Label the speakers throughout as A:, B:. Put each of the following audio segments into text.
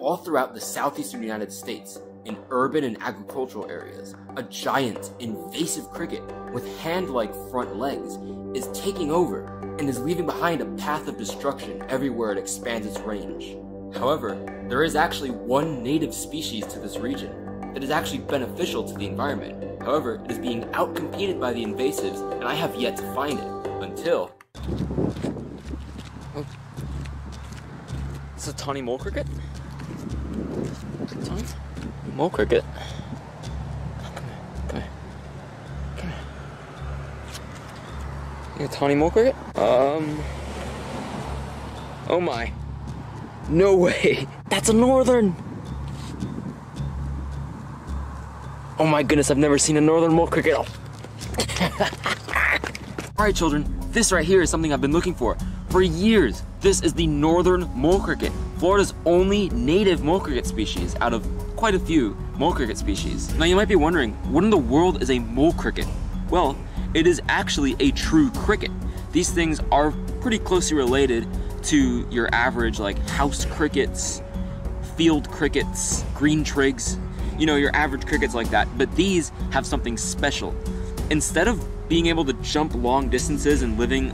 A: all throughout the southeastern United States, in urban and agricultural areas, a giant, invasive cricket with hand-like front legs is taking over and is leaving behind a path of destruction everywhere it expands its range. However, there is actually one native species to this region that is actually beneficial to the environment. However, it is being outcompeted by the invasives, and I have yet to find it until.
B: It's a tawny mole cricket? Mole cricket. Come here, a tawny mole cricket? Um. Oh my. No way. That's a northern. Oh my goodness, I've never seen a northern mole cricket. All right, children, this right here is something I've been looking for for years. This is the northern mole cricket, Florida's only native mole cricket species out of quite a few mole cricket species. Now you might be wondering, what in the world is a mole cricket? Well, it is actually a true cricket. These things are pretty closely related to your average like house crickets, field crickets, green trigs, you know, your average crickets like that, but these have something special. Instead of being able to jump long distances and living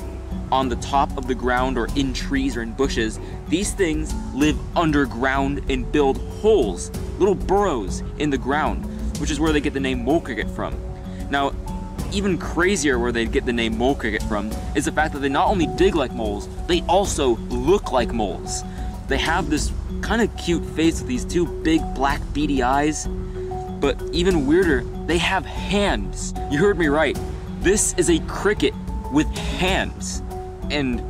B: on the top of the ground or in trees or in bushes, these things live underground and build holes, little burrows in the ground, which is where they get the name mole cricket from. Now, even crazier where they get the name mole cricket from is the fact that they not only dig like moles, they also look like moles. They have this kind of cute face with these two big black beady eyes. But even weirder, they have hands. You heard me right. This is a cricket with hands and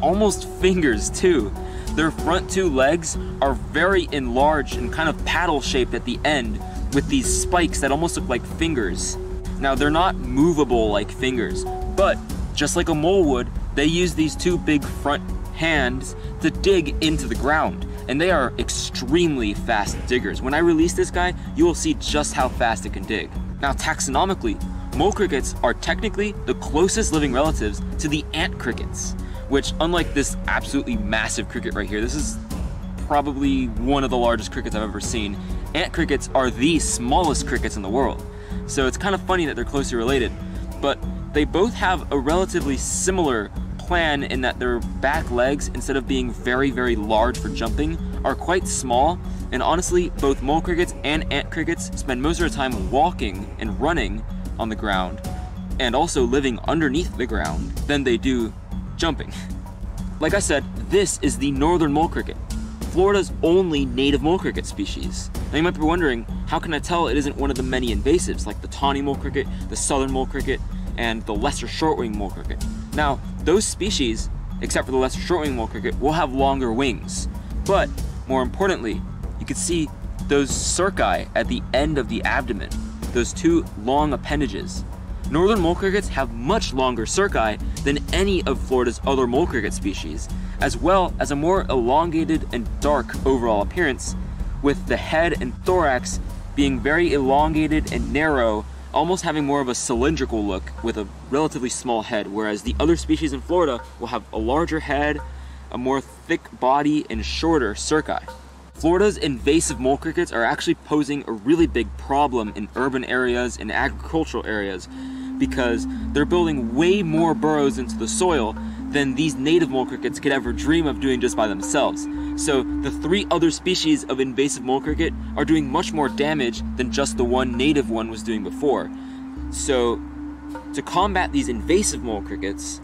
B: almost fingers too. Their front two legs are very enlarged and kind of paddle shaped at the end with these spikes that almost look like fingers. Now they're not movable like fingers, but just like a mole would, they use these two big front hands to dig into the ground. And they are extremely fast diggers. When I release this guy, you will see just how fast it can dig. Now taxonomically, mole crickets are technically the closest living relatives to the ant crickets, which unlike this absolutely massive cricket right here, this is probably one of the largest crickets I've ever seen. Ant crickets are the smallest crickets in the world. So it's kind of funny that they're closely related, but they both have a relatively similar plan in that their back legs, instead of being very, very large for jumping, are quite small. And honestly, both mole crickets and ant crickets spend most of their time walking and running on the ground, and also living underneath the ground, than they do jumping. Like I said, this is the northern mole cricket, Florida's only native mole cricket species. Now you might be wondering, how can I tell it isn't one of the many invasives like the tawny mole cricket, the southern mole cricket, and the lesser shortwing mole cricket? Now, those species, except for the lesser shortwing mole cricket, will have longer wings. But more importantly, you can see those cerci at the end of the abdomen, those two long appendages. Northern mole crickets have much longer cerci than any of Florida's other mole cricket species, as well as a more elongated and dark overall appearance, with the head and thorax being very elongated and narrow almost having more of a cylindrical look with a relatively small head, whereas the other species in Florida will have a larger head, a more thick body, and shorter cerci. Florida's invasive mole crickets are actually posing a really big problem in urban areas and agricultural areas because they're building way more burrows into the soil than these native mole crickets could ever dream of doing just by themselves. So the three other species of invasive mole cricket are doing much more damage than just the one native one was doing before. So to combat these invasive mole crickets,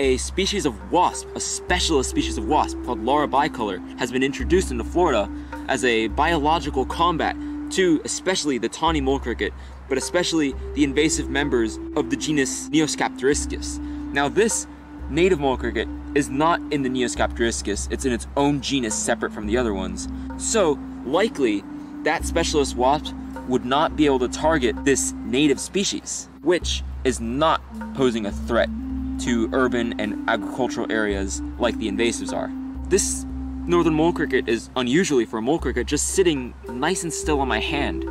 B: a species of wasp, a specialist species of wasp called Larra bicolor, has been introduced into Florida as a biological combat to especially the tawny mole cricket, but especially the invasive members of the genus Neoscapteriscus. Now this native mole cricket is not in the Neoscapteriscus, it's in its own genus separate from the other ones. So, likely, that specialist wasp would not be able to target this native species, which is not posing a threat to urban and agricultural areas like the invasives are. This northern mole cricket is unusually for a mole cricket just sitting nice and still on my hand.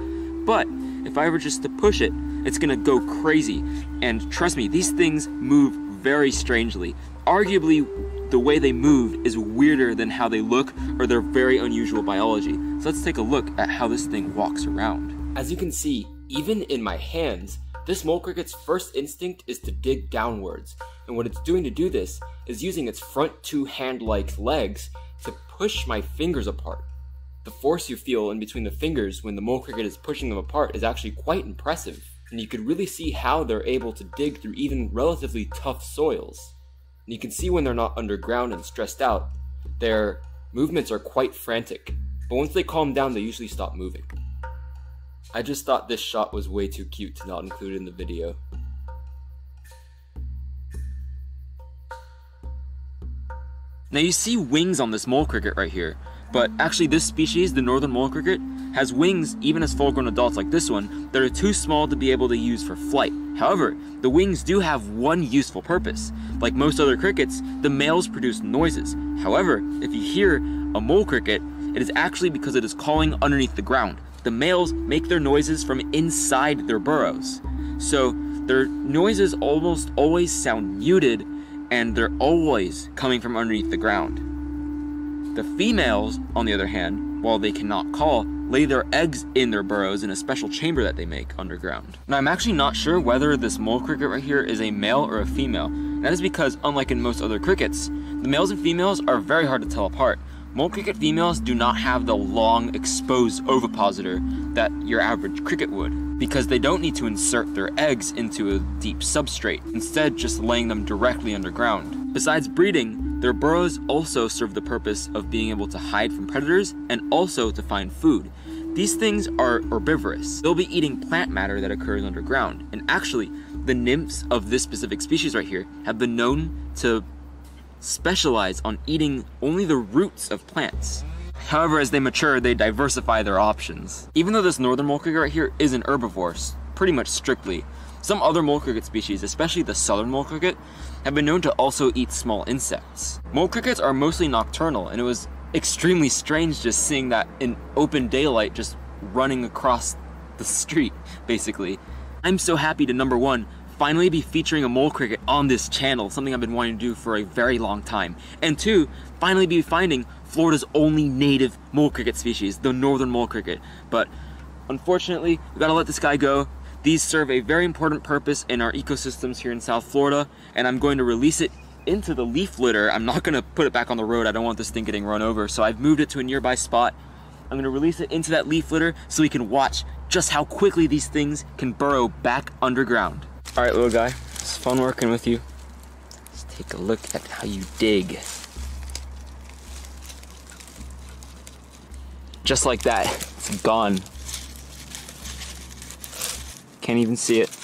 B: But if I were just to push it, it's gonna go crazy. And trust me, these things move very strangely. Arguably the way they move is weirder than how they look or their very unusual biology. So let's take a look at how this thing walks around.
A: As you can see, even in my hands, this mole cricket's first instinct is to dig downwards, and what it's doing to do this is using its front two hand-like legs to push my fingers apart. The force you feel in between the fingers when the mole cricket is pushing them apart is actually quite impressive, and you can really see how they're able to dig through even relatively tough soils. And you can see when they're not underground and stressed out, their movements are quite frantic, but once they calm down, they usually stop moving. I just thought this shot was way too cute to not include in the video.
B: Now you see wings on this mole cricket right here, but actually this species, the northern mole cricket, has wings even as full-grown adults like this one that are too small to be able to use for flight. However, the wings do have one useful purpose. Like most other crickets, the males produce noises. However, if you hear a mole cricket, it is actually because it is calling underneath the ground. The males make their noises from inside their burrows. So their noises almost always sound muted and they're always coming from underneath the ground. The females, on the other hand, while they cannot call, lay their eggs in their burrows in a special chamber that they make underground. Now I'm actually not sure whether this mole cricket right here is a male or a female. That is because, unlike in most other crickets, the males and females are very hard to tell apart. Mole cricket females do not have the long exposed ovipositor that your average cricket would, because they don't need to insert their eggs into a deep substrate, instead just laying them directly underground. Besides breeding, their burrows also serve the purpose of being able to hide from predators and also to find food. These things are herbivorous. They'll be eating plant matter that occurs underground. And actually, the nymphs of this specific species right here have been known to specialize on eating only the roots of plants. However, as they mature, they diversify their options. Even though this northern mole cricket right here is an herbivore, pretty much strictly, some other mole cricket species, especially the southern mole cricket, have been known to also eat small insects. Mole crickets are mostly nocturnal, and it was extremely strange just seeing that in open daylight just running across the street, basically. I'm so happy to number one, finally be featuring a mole cricket on this channel, something I've been wanting to do for a very long time. And two, finally be finding Florida's only native mole cricket species, the northern mole cricket. But unfortunately, we gotta let this guy go. These serve a very important purpose in our ecosystems here in South Florida, and I'm going to release it into the leaf litter. I'm not gonna put it back on the road. I don't want this thing getting run over. So I've moved it to a nearby spot. I'm gonna release it into that leaf litter so we can watch just how quickly these things can burrow back underground. All right, little guy, it's fun working with you. Let's take a look at how you dig. Just like that, it's gone. Can't even see it.